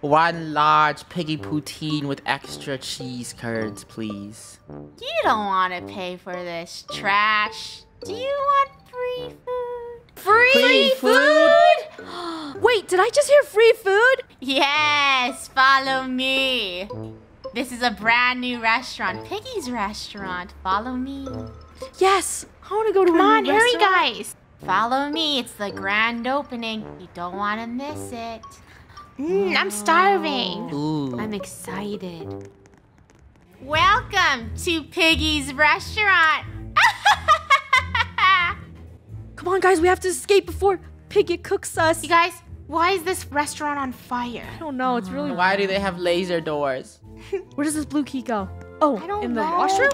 One large piggy poutine with extra cheese curds, please. You don't want to pay for this trash. Do you want free food? Free food? Wait, did I just hear free food? Yes, follow me. This is a brand new restaurant, Piggy's restaurant. Follow me. Yes. I want to go to Come a on, new hurry, guys. Follow me. It's the grand opening. You don't want to miss it. Mm, I'm starving. Ooh. I'm excited. Welcome to Piggy's restaurant. Come on, guys. We have to escape before Piggy cooks us. you guys, why is this restaurant on fire? I don't know. It's really. Why do they have laser doors? Where does this blue key go? Oh, I don't in the know. washroom?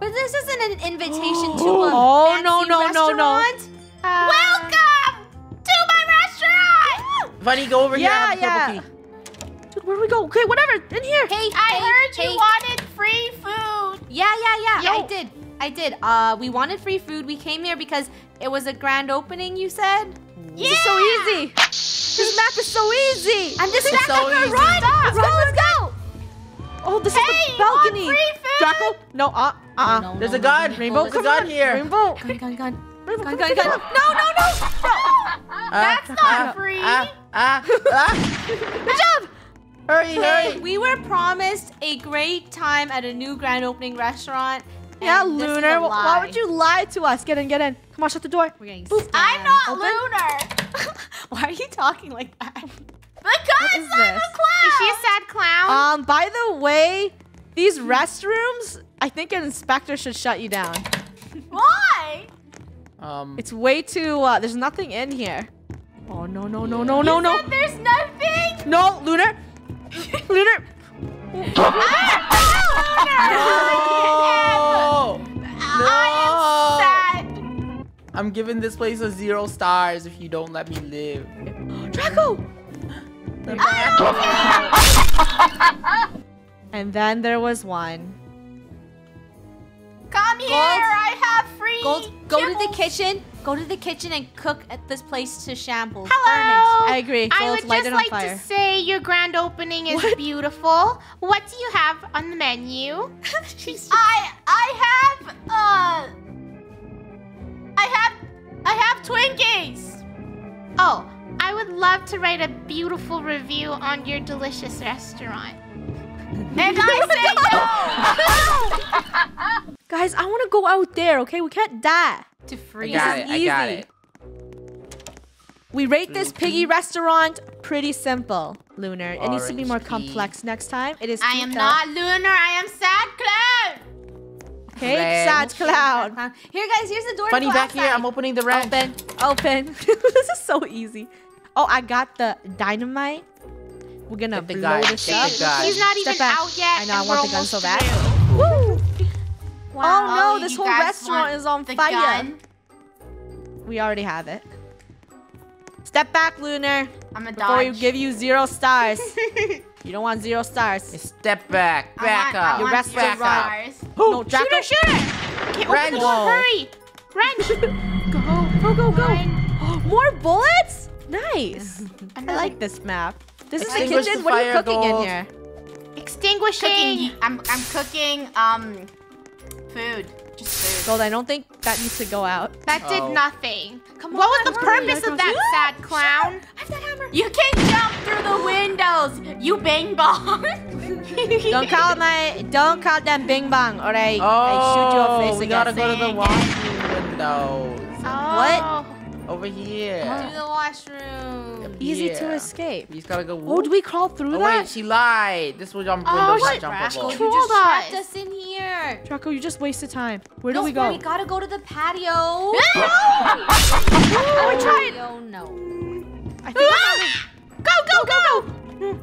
But this isn't an invitation to a Oh, fancy no, no, no, no. Restaurant. Uh, Welcome to my restaurant. Funneh, go over Yeah, here. I have a yeah. Dude, where do we go? Okay, whatever. In here. Hey, I hey, heard you hey. wanted free food. Yeah, yeah, yeah. Yo. I did. I did. Uh, we wanted free food. We came here because it was a grand opening. You said. This is so easy. This map is so easy. I'm just It's so easy. Run, let's go, let's go. Oh, this Hey, is the you want balcony. free food? Draco? No, uh, uh. No, There's no, a gun. no, Rainbow, There's a come gun on. here. Rainbow. Gun, gun, gun. Rainbow, Gun, gun, gun. up. No, no, no. Ah, That's not ah, free. Ah, ah, ah. Good job. Hurry, Hey, hurry. we were promised a great time at a new grand opening restaurant. Yeah, and this is Lunar. Why would you lie to us? Get in, get in. Come on, shut the door. We're getting Boop. I'm not Open? Lunar. Why are you talking like that? Because is I'm this? a clown. Is she a sad clown? Um, by the way, these restrooms, I think an inspector should shut you down. Why? Um, It's way too, uh, there's nothing in here. Oh, no, no, no, no, no, You no. said there's nothing. No, Lunar. Lunar. no! I am sad. I'm giving this place a zero stars if you don't let me live. Draco. And then there was one. Come here. I have free. Go, go to the kitchen. Go to the kitchen and cook at this place to shambles. Hello. I agree. So I would light just it on like fire. to say your grand opening is beautiful. What do you have on the menu? I I have uh I have I have Twinkies. Oh, I would love to write a beautiful review on your delicious restaurant. And I say no. Guys, I want to go out there, okay? We can't die. To I freeze. got is it. I got it. We rate this mm-hmm. piggy restaurant pretty simple, Lunar. It needs to be Orange more pea. complex next time. It is I am not Lunar. I am Sad Clown. Okay, Red. sad cloud. Here, guys. Here's the door. to Funneh go back here. I'm opening the ranch. Open, open. this is so easy. Oh, I got the dynamite. We're gonna Get the blow gun, this get up. the gun. He's not even back. out yet. I know, I want the gun so bad. through. Woo! Wow. Oh no, this whole restaurant is on fire. gun? We already have it. Step back, Lunar. I'm a Before we give you zero stars. you don't want zero stars. Step back. Back I want, up. I Your want rest zero is right. No, Draco. Shoot her, shoot her! Okay, open the door, hurry! Wrench! Go, go, go, go. Run. More bullets? Nice. I like this map. This is the kitchen. the what are you cooking Gold. in here? Extinguishing! Cooking, I'm, I'm cooking, um, food. Just food. Gold, I don't think that needs to go out. That Oh. did nothing. Come what was the purpose of that sad clown? I have that hammer. You can jump through the windows, you bing bong. Don't call my, don't call them bing bong, or I, I shoot your Oh, face we again. gotta go to the Dang it. washroom windows. Oh. Over here. To the washroom. Easy to escape. We just gotta go. Oh, do we crawl through Oh that? wait, she lied. This was jump Oh, windows what? not Rascal, jumpable. you just trapped us. us in here. Draco, you just wasted time. Where do No, we go? We gotta go to the patio. Oh, we tried. Patio, no. I think Ah! Go, go, go, go!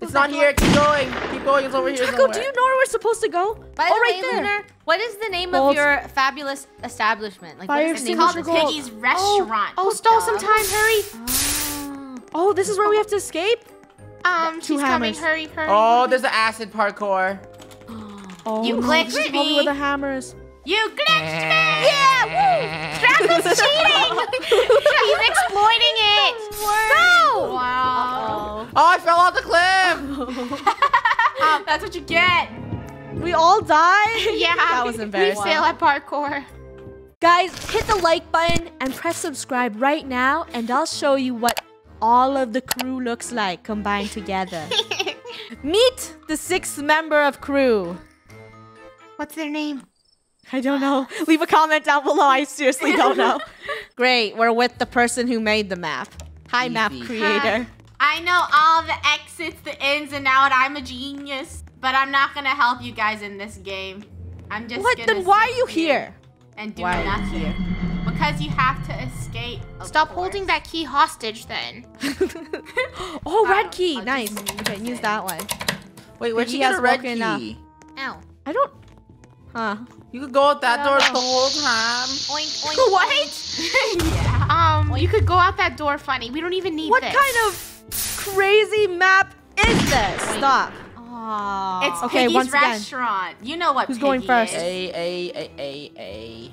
It's not here. Keep going. Keep going. It's over here Draco, somewhere. do you know where we're supposed to go? By oh, the right way, there. Lunar, what is the name well, of your fabulous establishment? Like, what is the name? It's called. Piggy's Restaurant. Oh, oh stall some time, hurry. Ah. Oh, this is where we have to escape? Um, Two she's hammers. coming, hurry, hurry. Oh, there's the acid parkour. Oh, you glitched me. with me the hammers. You glitched me! Yeah, woo! Is cheating! He's exploiting it! No! Wow. -oh. oh, I fell off the cliff! um, that's what you get. We all died? Yeah. That was embarrassing. We fail at parkour. Guys, hit the like button and press subscribe right now, and I'll show you what all of the Krew looks like combined together. Meet the sixth member of Krew. What's their name? I don't know. Leave a comment down below. I seriously don't know. Great, we're with the person who made the map. Hi, map Easy. creator. I know all the exits, the ins and out. I'm a genius. But I'm not gonna help you guys in this game. I'm just What? gonna Then why are you here? And do Why are you nothing. here? Because you have to escape. of Stop course. holding that key hostage then. oh, red key. I'll nice. just use Okay, use that one. Wait, where'd He has a red woken up. key? Ow. I don't. Huh. You could go out that door don't the whole time. Oink, oink, What? yeah. Um, you could go out that door Funneh. We don't even need What this. kind of crazy map is this? Stop. Aw. It's Okay, Piggy's once again. restaurant. You know what Who's going Piggy first? is. A, A, A, A, A.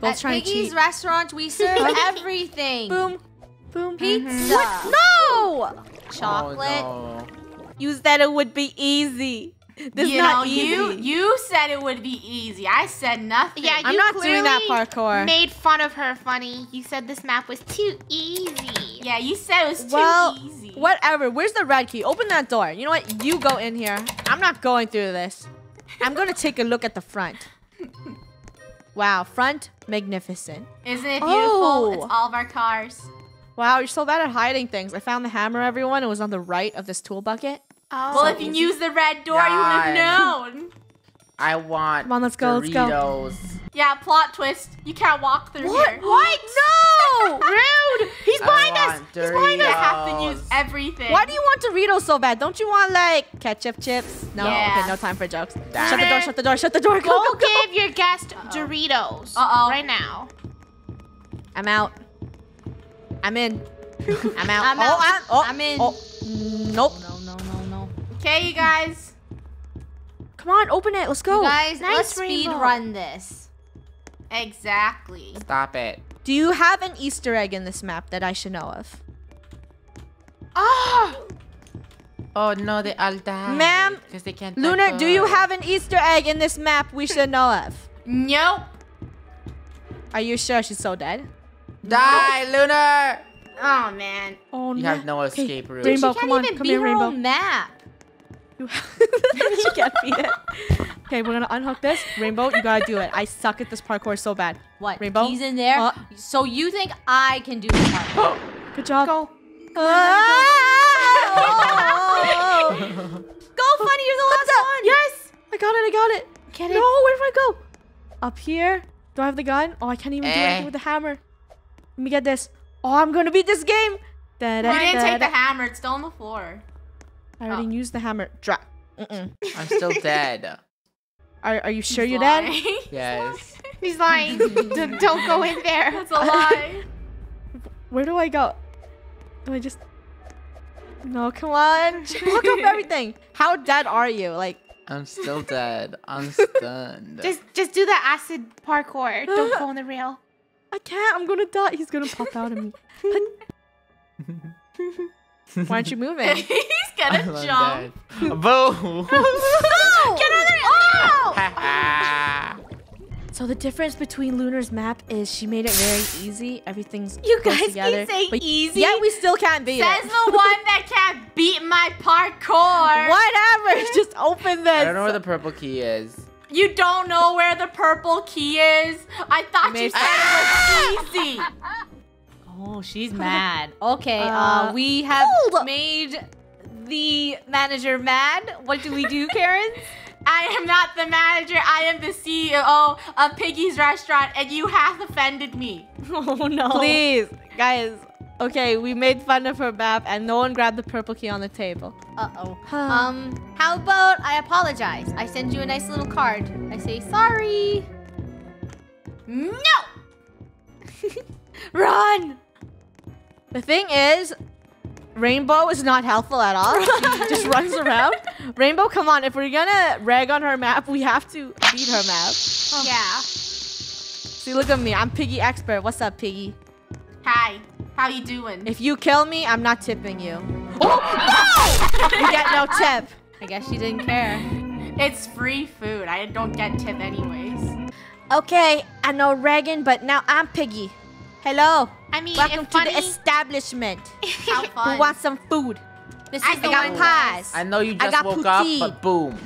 Both At trying to Piggy's cheat. restaurant, we serve everything. Boom. Boom. Pizza. What? No! Chocolate. Oh, You said it would be easy. This you is not know, easy. you you said it would be easy. I said nothing. Yeah, I'm you not doing that clearly parkour. Made fun of her funny. You said this map was too easy. yeah, you said it was too well, easy. Whatever. Where's the red key? Open that door. You know what? You go in here. I'm not going through this. I'm going to take a look at the front. Wow, front magnificent. Isn't it beautiful? Oh. It's all of our cars. Wow, you're so bad at hiding things. I found the hammer, everyone. It was on the right of this tool bucket. Oh. Well, if you used the red door, you would have known. I want Come on, let's go, let's go. Doritos. Yeah, plot twist. You can't walk through What? here. What? No! Rude! He's behind us! He's behind us! I have to use everything. Why do you want Doritos so bad? Don't you want like ketchup chips? No. Yeah. Okay, no time for jokes. Damn Shut the door. Shut the door. Shut the door. Go, Go go, go. give your guest Doritos. Uh-oh. Right now. I'm out. I'm in. I'm out. I'm oh, out. I'm, oh, I'm in. Oh, nope. No, no, no, no. Okay, you guys. Come on, open it. Let's go. You guys, Nice let's speed rainbow. run this. Exactly. Stop it. Do you have an Easter egg in this map that I should know of? Ah! Oh no, they all died. Ma'am, Because they can't. Lunar, do you have an Easter egg in this map we should know of? Nope. Are you sure she's so dead? Die, Lunar! Oh, man. Oh no! You no. have no Okay, escape route. Rainbow, she can't come on, even come beat here, Rainbow. own map. You she can't beat it. Okay, we're gonna unhook this. Rainbow, you gotta do it. I suck at this parkour so bad. What? Rainbow? He's in there. Uh, so you think I can do this part? Good job. Go. Ah! Go, Funneh. You're the last one. Yes! I got it, I got it. Get it. No, where do I go? Up here? Do I have the gun? Oh, I can't even do Eh. anything with the hammer. Let me get this. Oh, I'm gonna beat this game. Da, You da, didn't da, take the hammer. It's still on the floor. I already Oh. used the hammer. Drop. I'm still dead. Are, are you sure He's you're dead? Yes. He's lying. D- don't go in there. That's a lie. Where do I go? Do I just... No, come on. Look up everything. How dead are you? Like, I'm still dead. I'm stunned. Just just do the acid parkour. Don't go on the rail. I can't. I'm gonna die. He's gonna pop out of me. Why aren't you moving? He's I'm gonna jump. dead. Boom! Get on the oh! Ha ha. So the difference between Lunar's map is she made it very easy. Everything's You guys together. keep saying but easy. Yeah, we still can't beat Says it. the one that can't beat my parkour. Whatever. Just open this. I don't know where the purple key is. You don't know where the purple key is? I thought you said it was easy. Oh, she's mad. Okay, uh, Uh, we have hold. made the manager mad. What do we do, Karen? I am not the manager. I am the CEO of Piggy's restaurant, and you have offended me. oh no. Please, guys. Okay, we made fun of her map, and no one grabbed the purple key on the table. Uh oh. Um, how about I apologize? I send you a nice little card. I say sorry. No. Run. The thing is, Rainbow is not helpful at all. she just runs around. Rainbow, come on. If we're gonna rag on her map, we have to beat her map. Yeah. See, look at me. I'm Piggy expert. What's up, Piggy? Hi. How you doing? If you kill me, I'm not tipping you. Oh! no! You get no tip. I guess she didn't care. It's free food. I don't get tip anyways. Okay, I know Regan, but now I'm Piggy. Hello. I mean, Welcome if to Funneh, the establishment. How Who wants some food? This I is the got one. pies. I know you I just got woke up, but boom.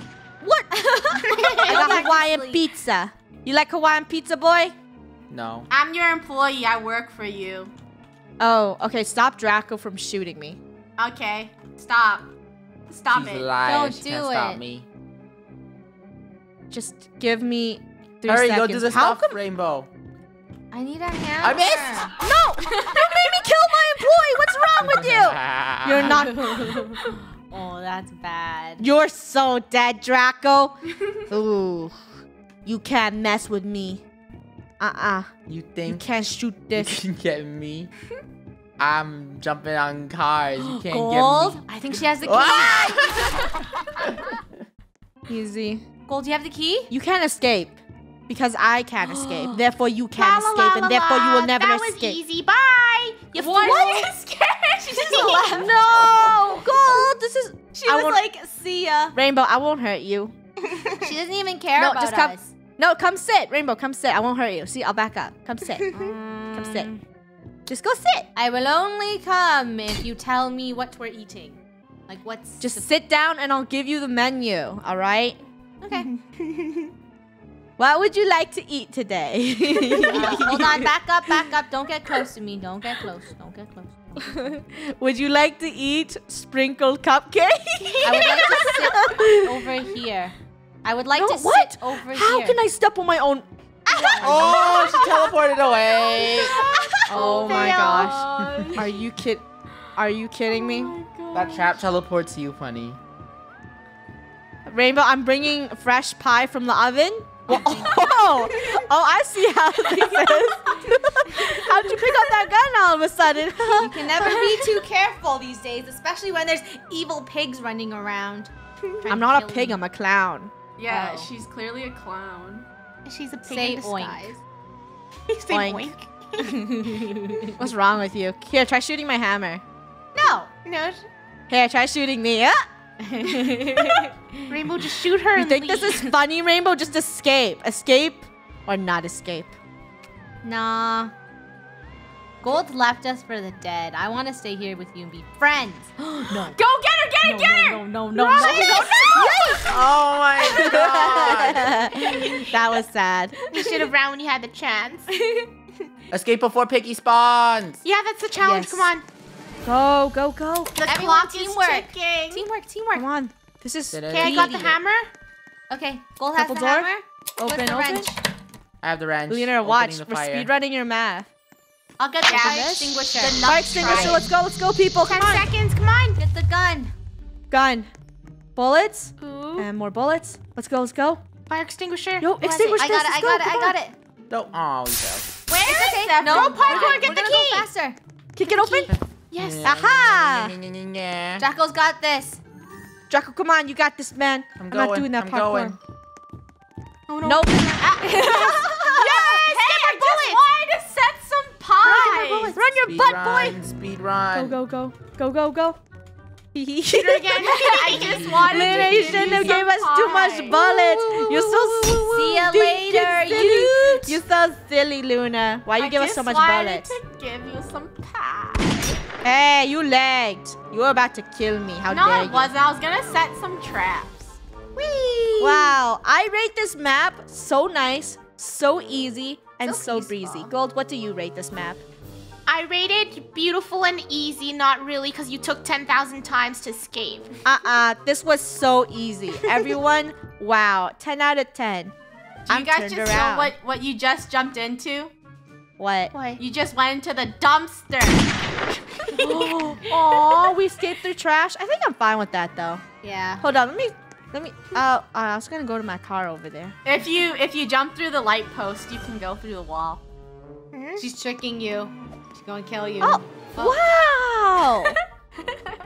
What? I got Hawaiian pizza. You like Hawaiian pizza, boy? No. I'm your employee. I work for you. Oh, okay. Stop Draco from shooting me. Okay. Stop. Stop She's it. a liar. Don't she do can't stop it. me. Just give me three Hurry, seconds. go do the How stuff, come? Rainbow. I need a hammer. I missed. No! You made me kill my employee. What's wrong with you? You're not. oh, that's bad. You're so dead, Draco. Ooh, you can't mess with me. Uh-uh. You think You can't shoot this? you this. can get me? I'm jumping on cars. You can't Gold? get me. I think she has the key. Ah! Easy. Gold, do you have the key? You can't escape. Because I can't escape. Therefore, you can't la, escape, la, and therefore, you will never that was escape. easy. Bye. You What? what? scared. She just laughed. No, gold. This is She I was like, see ya. Rainbow. I won't hurt you. She doesn't even care No, about just come- us. No, come sit, Rainbow. Come sit. I won't hurt you. See, I'll back up. Come sit. come sit. Just go sit. I will only come if you tell me what we're eating. Like what's Just sit down, and I'll give you the menu. All right. okay. What would you like to eat today? Uh, hold on, back up, back up. Don't get close to me. Don't get close. Don't get close. Don't get close. would you like to eat sprinkled cupcake? I would like to sit over here. I would like No, to what? sit over How here. How can I step on my own? Oh, she teleported away. Oh my gosh. Are you kid? Are you kidding me? That trap teleports you, Funneh. Rainbow, I'm bringing fresh pie from the oven. Wha- Oh, oh, I see how this is. How'd you pick up that gun all of a sudden? You can never be too careful these days, especially when there's evil pigs running around. I'm not a pig, I'm a clown. Yeah, Oh. she's clearly a clown. She's a pig Say in oink. disguise. Say Oink. oink. What's wrong with you? Here, try shooting my hammer. No, no. Here, try shooting me. Ah! Rainbow, just shoot her. You and think this is funny, Rainbow? Just escape. Escape or not escape. Nah. Gold left us for the dead. I want to stay here with you and be friends. no. Go get her! Get her! get her! No, no, no, no, no, no. Oh my god. that was sad. You should have ran when you had the chance. Escape before Piggy spawns. Yeah, that's the challenge. Yes. Come on. Go, go, go. The Everyone, clock teamwork. ticking. Teamwork, teamwork. Come on. This is Okay, I got the hammer. Okay, Gold has Couple the door? hammer. Open, the open. wrench? I have the wrench. Lena, watch. the We're speedrunning your math. I'll get the Yeah, fire extinguisher. the Fire extinguisher, let's go, let's go, people. Ten Come on. seconds. Come on. Get the gun. Gun. Bullets. Ooh. And more bullets. Let's go, let's go. Fire extinguisher. Yo, Who has it? extinguish I this. got it. I let's got it. I got it. Don't. Oh, you failed. Where It's okay. that? No, Go parkour, get We're the key. Go faster. Kick it open. Yes. Aha! Yeah. Draco's got this. Draco, come on. You got this, man. I'm I'm, going. not doing that I'm parkour. going. Oh no. Nope. Yes! Hey, I just wanted to set some pies. Run your Speed butt, run, boy. Speed run. go, go. Go, go, go. Shoot again. I just wanted Lena, to you give shouldn't you have gave us too much bullets. You're so See ya Dude, later, you're you. You're so silly, Luna. Why you I give us so much bullets? just wanted to give you some pie. Hey, you lagged. You were about to kill me. How No, dare you? No, I wasn't. I was gonna set some traps. Wow, I rate this map so nice, so easy, and So so, breezy. Gold, what do you rate this map? I rated beautiful and easy. Not really, because you took ten thousand times to escape. Uh-uh, this was so easy. Everyone, wow, 10 out of 10. Do I'm you guys just around. know what, what you just jumped into? What? What? You just went into the dumpster. Oh, we escaped through trash. I think I'm fine with that though. Yeah. Hold on, let me, let me. Uh, I was gonna go to my car over there. if you if you jump through the light post, you can go through the wall. She's tricking you. She's gonna kill you. Oh, wow!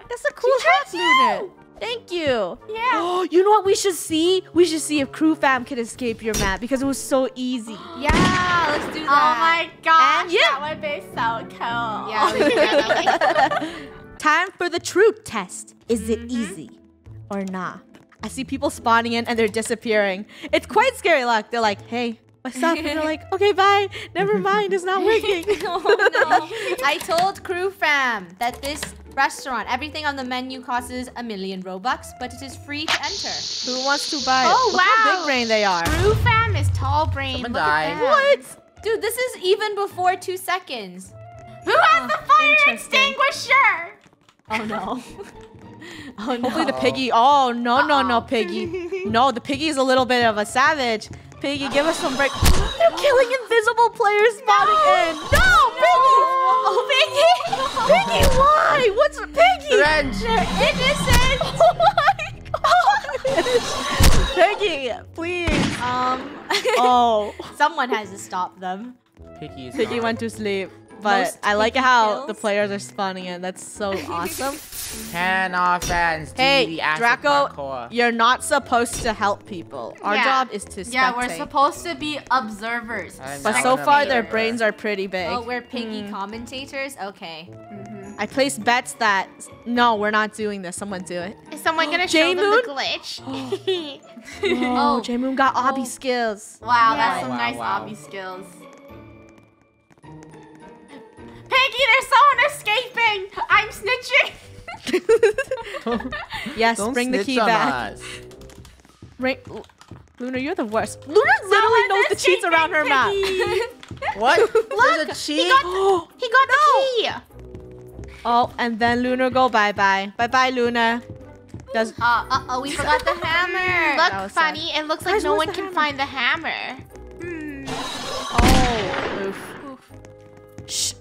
That's a cool hat, Luna. Thank you. Yeah. you know what we should see? We should see if Krew Fam can escape your map because it was so easy. Yeah, let's do oh that. Oh my gosh, And yeah. that would be so cool. Yeah, we time for the truth test. Is it mm-hmm. easy or not? I see people spawning in and they're disappearing. It's quite scary. Like they're like, "Hey, what's up?" And they're like, "Okay, bye. Never mind. It's not working." oh no. I told Krew Fam that this restaurant, everything on the menu costs a million Robux, but it is free to enter. Who wants to buy it? Oh, Look how wow. big brain they are. Krew fam is tall brain. Someone Look died. them. What? Dude, this is even before two seconds. Who has the fire extinguisher? Oh no. oh no. Hopefully the piggy. Oh no no no piggy. No, the piggy is a little bit of a savage. Piggy, give us some break. They're killing invisible players spawning in. No, piggy. Oh, piggy. Piggy, why? What's piggy? Revenge. They're innocent. Oh my god. Piggy, please. Um. Oh, Someone has to stop them. Piggy is piggy not. went to sleep. But Most I like piggy how the players are spawning in. That's so awesome. Ten offense. to Hey, the Draco, parkour. you're not supposed to help people. Our Yeah. job is to spectate. Yeah, we're supposed to be observers. I'm But so far, be their brains are pretty big. Oh, we're piggy hmm. commentators? Okay. I placed bets that no, we're not doing this. Someone do it. Is someone gonna show them Moon? the glitch? Oh, Oh. J Moon got oh. obby Oh. skills. Wow, Yeah. that's some Wow, nice wow. obby skills. Piggy, there's someone escaping! I'm snitching! yes, Don't bring the key back. us. Bring, Luna, you're the worst. Luna literally knows the cheats around her map. What? There's a cheat? He got the key. oh, and then Luna go bye bye. Bye bye, Luna. Does Uh, uh oh, we forgot the hammer. Look, That was sad. funny. It looks like Guys, no one can hammer? find the hammer.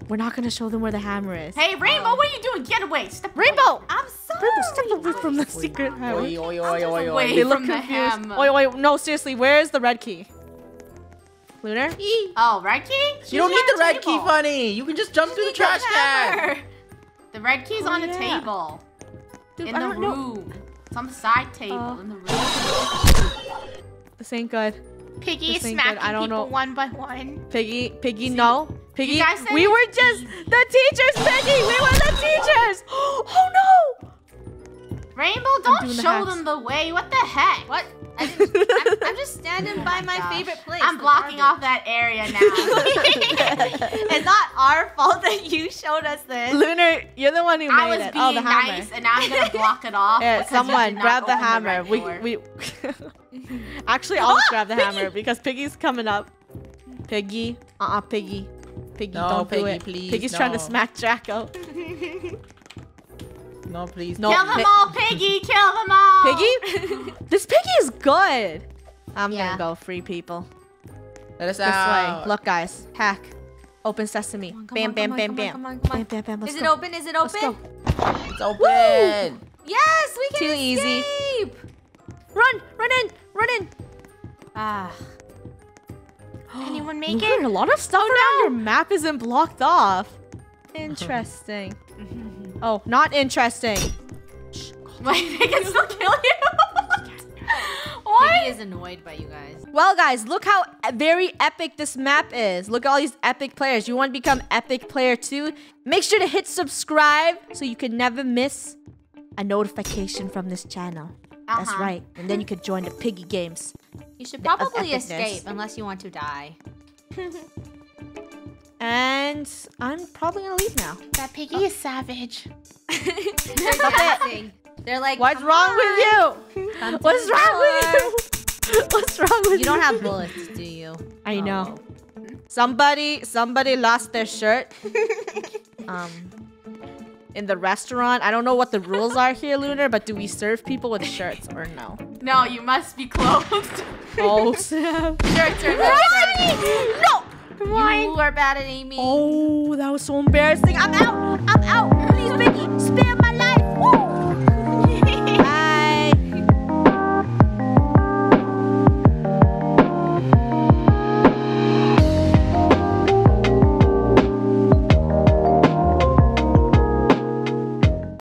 We're not gonna show them where the hammer is. Hey, Rainbow, what are you doing? Get away! Step Rainbow, I'm sorry! Rainbow, step away from the secret hammer. Oi, oi, oi, oi, oi. away. They look from the confused. hammer. Wait, wait, no, seriously, where is the red key? Lunar? Oh, red key? You don't need the red key, Funneh. You can just jump through the trash can. The red key's Oh, on the yeah. table. Dude, in I the don't know. room. It's on the side table Oh. in the room. This ain't good. Piggy is good. smacking I don't people know. one by one. Piggy, Piggy, no. Piggy, guys we were just the teachers, Piggy. We were the teachers. Oh no! Rainbow, don't doing the show hacks. them the way. What the heck? What? I didn't, I'm, I'm just standing by my gosh. favorite place. I'm the blocking off that area now. it's not our fault that you showed us this. Lunar, you're the one who I made was it. being oh, the hammer. nice, and now I'm gonna block it off. Yeah, someone grab the open hammer. red we we. Actually, I'll just grab the hammer because Piggy's coming up. Piggy, uh, uh Piggy, Piggy, No, don't do Piggy, it. please, Piggy's trying to smack Draco. No, please. No. Kill them all, Piggy! Kill them all! Piggy, this Piggy is good. I'm Yeah. gonna go free people. Let us This out. way. Look, guys. Hack. Open sesame. On, bam, come bam, on, bam, come bam. come on, come on. Bam, bam, bam. Let's Is it open? Is it Let's open? go. It's open. Yes, we can Too easy. Run, run in, run in. Ah. Anyone make it? A lot of stuff oh, around your map isn't blocked off. Interesting. oh, not interesting. Wait, they can still kill you? Piggy is annoyed by you guys. Well, guys, look how very epic this map is. Look at all these epic players. You want to become epic player too? Make sure to hit subscribe so you can never miss a notification from this channel. That's Uh-huh. right. And then you could join the Piggy Games. You should probably escape unless you want to die. And I'm probably gonna leave now. That piggy is savage. They're. They're like, What's "Come wrong on, with you? come What's the wrong with you? What's wrong with you? You don't have bullets, do you? I Oh, know. Somebody, somebody lost their shirt. um, in the restaurant. I don't know what the rules are here, Lunar, but do we serve people with shirts or no? no, you must be clothed. Oh snap! Shirts are. No! You are bad at aiming. Oh, that was so embarrassing. I'm out. I'm out. Please, Piggy, spam